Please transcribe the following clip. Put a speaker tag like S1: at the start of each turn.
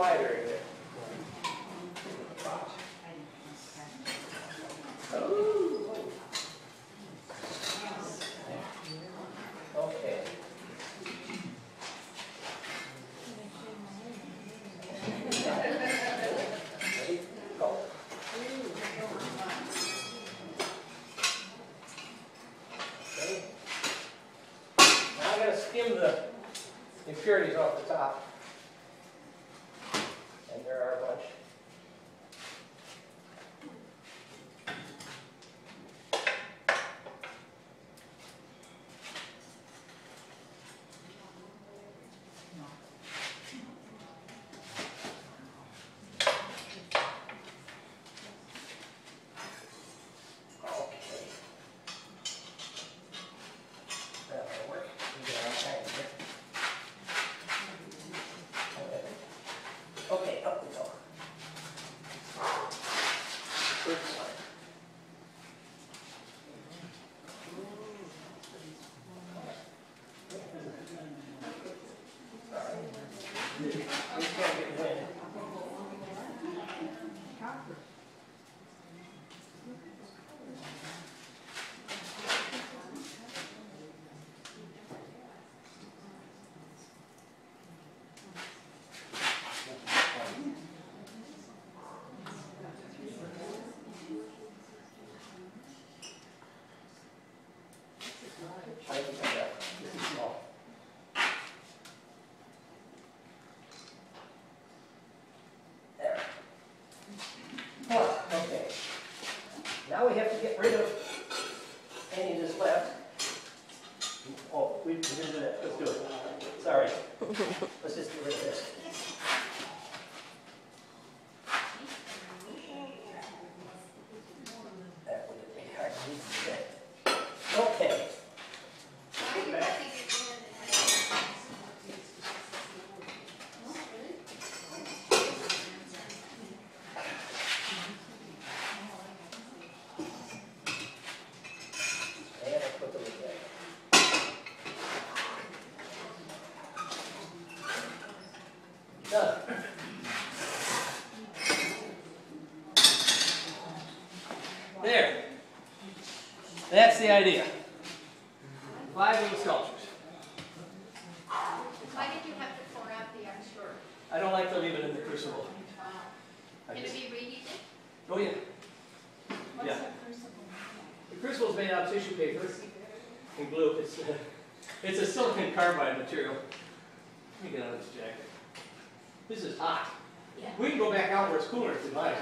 S1: quiet area there. Okay. Now I'm going to skim the impurities off the top. To get rid of any that's left. Oh, we, we didn't do that, let's do it. Sorry. Let's just get rid of this. That would be hard to read today. Okay.
S2: Get back.
S1: And I put the lid back. Done. There. That's the idea. Five little sculptures. Why
S2: did you have to pour out the extra?
S1: I don't like to leave it in the crucible. I Can just-
S2: it be reheated?
S1: Oh, yeah. What's Yeah. the crucible? The crucible's made out of tissue paper and glue. It's, uh, it's a silicon carbide material. Let me get out of this jacket. This is hot.
S2: Yeah.
S1: We can go back out where it's cooler if you like.